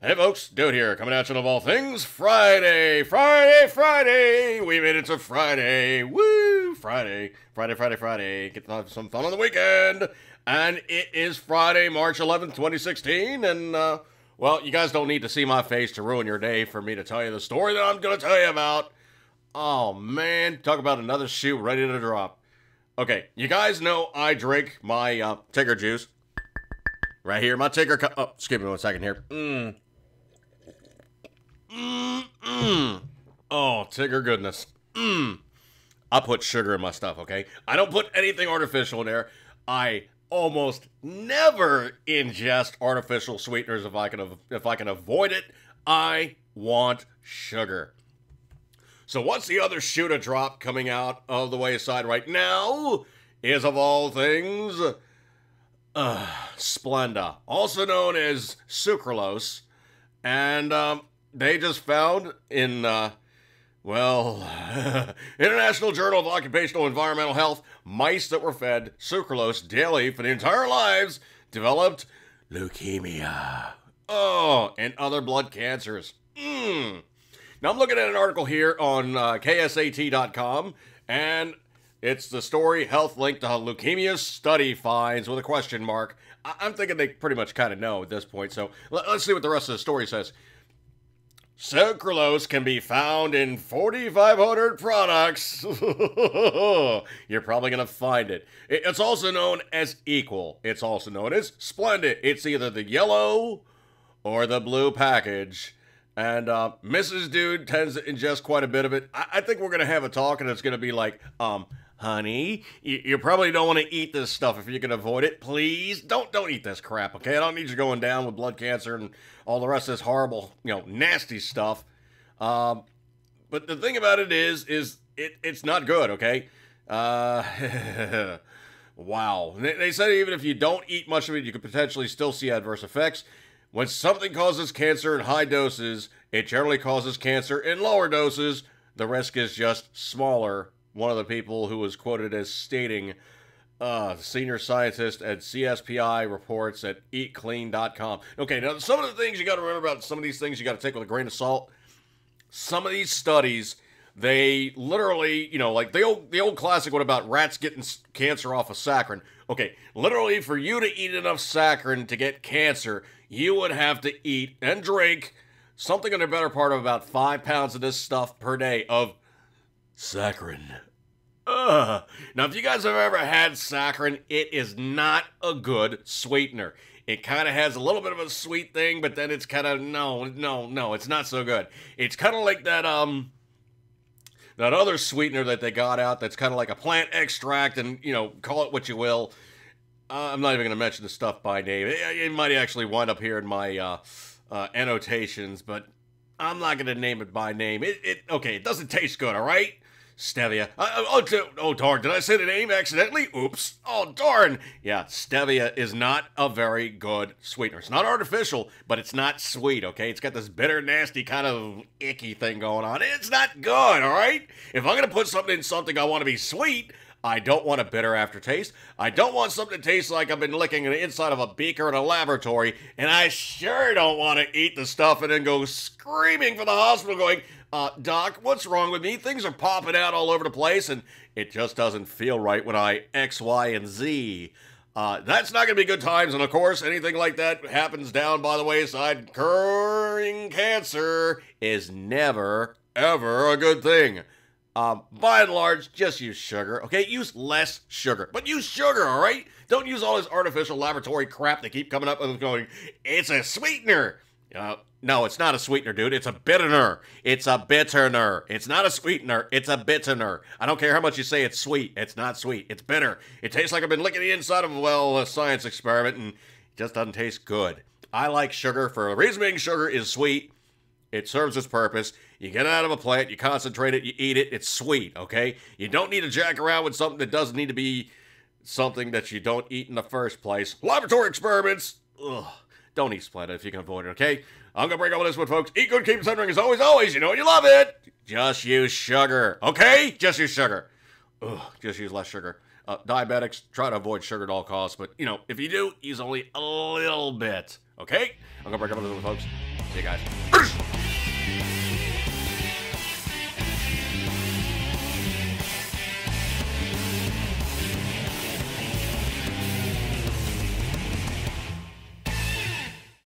Hey folks, Dude here, coming at you of all things Friday, Friday, Friday. We made it to Friday. Woo! Friday, Friday, Friday, Friday. Get to have some fun on the weekend. And it is Friday, March 11th, 2016. And, uh, well, you guys don't need to see my face to ruin your day for me to tell you the story that I'm going to tell you about. Oh, man. Talk about another shoe ready to drop. Okay, you guys know I drink my uh, Tigger juice. Right here, my Tigger. Co- oh, excuse me one second here. Mmm. Mmm. Oh, Tigger goodness. Mmm. I put sugar in my stuff, okay? I don't put anything artificial in there. I almost never ingest artificial sweeteners if I can if I can avoid it. I want sugar. So what's the other shoe to drop coming out of the wayside right now? Is of all things, uh, Splenda, also known as sucralose, and um, they just found in uh, well, International Journal of Occupational Environmental Health, mice that were fed sucralose daily for the entire lives developed leukemia. Oh, and other blood cancers. Mmm. Now, I'm looking at an article here on uh, KSAT.com, and it's the story Health linked to leukemia study finds with a question mark. I- am thinking they pretty much kind of know at this point, so let's see what the rest of the story says. Sucralose can be found in 4,500 products. You're probably going to find it. It's also known as Equal. It's also known as Splenda. It's either the yellow or the blue package. And uh, Mrs. Dude tends to ingest quite a bit of it. I, I think we're going to have a talk, and it's going to be like, um, honey, you, you probably don't want to eat this stuff if you can avoid it. Please don't don't eat this crap, okay? I don't need you going down with blood cancer and all the rest of this horrible, you know, nasty stuff. Um, but the thing about it is, is it it's not good, okay? Uh, wow. They, they said even if you don't eat much of it, you could potentially still see adverse effects. When something causes cancer in high doses, it generally causes cancer in lower doses. The risk is just smaller one of the people who was quoted as stating, uh, senior scientist at CSPI reports at eatclean.com. Okay, now some of the things you got to remember about some of these things you got to take with a grain of salt. Some of these studies, they literally, you know, like the old the old classic one about rats getting cancer off of saccharin. Okay, literally for you to eat enough saccharin to get cancer, you would have to eat and drink something in the better part of about five pounds of this stuff per day of saccharin. Ugh. Now, if you guys have ever had saccharin, it is not a good sweetener. It kind of has a little bit of a sweet thing, but then it's kind of no, no, no, it's not so good. It's kind of like that um that other sweetener that they got out that's kind of like a plant extract, and you know, call it what you will. Uh, I'm not even going to mention the stuff by name. It, it, might actually wind up here in my uh, uh, annotations, but I'm not going to name it by name. It, it okay. It doesn't taste good. All right. Stevia. Oh, oh, darn. Did I say the name accidentally? Oops. Oh, darn. Yeah, stevia is not a very good sweetener. It's not artificial, but it's not sweet, okay? It's got this bitter, nasty, kind of icky thing going on. It's not good, all right? If I'm going to put something in something I want to be sweet, I don't want a bitter aftertaste. I don't want something to taste like I've been licking the inside of a beaker in a laboratory. And I sure don't want to eat the stuff and then go screaming for the hospital going, uh, Doc, what's wrong with me? Things are popping out all over the place, and it just doesn't feel right when I X, Y, and Z. Uh, that's not going to be good times, and of course, anything like that happens down by the wayside. Curing cancer is never, ever a good thing. Um, by and large, just use sugar, okay? Use less sugar, but use sugar, all right? Don't use all this artificial laboratory crap that keep coming up and going, it's a sweetener. Uh, no, it's not a sweetener, dude. It's a bitterner. It's a bitterner. It's not a sweetener. It's a bitterner. I don't care how much you say it's sweet. It's not sweet. It's bitter. It tastes like I've been licking the inside of, well, a science experiment, and it just doesn't taste good. I like sugar for a reason being sugar is sweet. It serves its purpose. You get it out of a plant, you concentrate it, you eat it, it's sweet, okay? You don't need to jack around with something that doesn't need to be something that you don't eat in the first place. Laboratory experiments, ugh. Don't eat Splenda if you can avoid it, okay? I'm gonna break up with this one, folks. Eat good, keep centering as always, always. You know you love it. Just use sugar, okay? Just use sugar. Ugh, just use less sugar. Uh, diabetics, try to avoid sugar at all costs, but you know, if you do, use only a little bit, okay? I'm gonna break up with this one, folks. See you guys.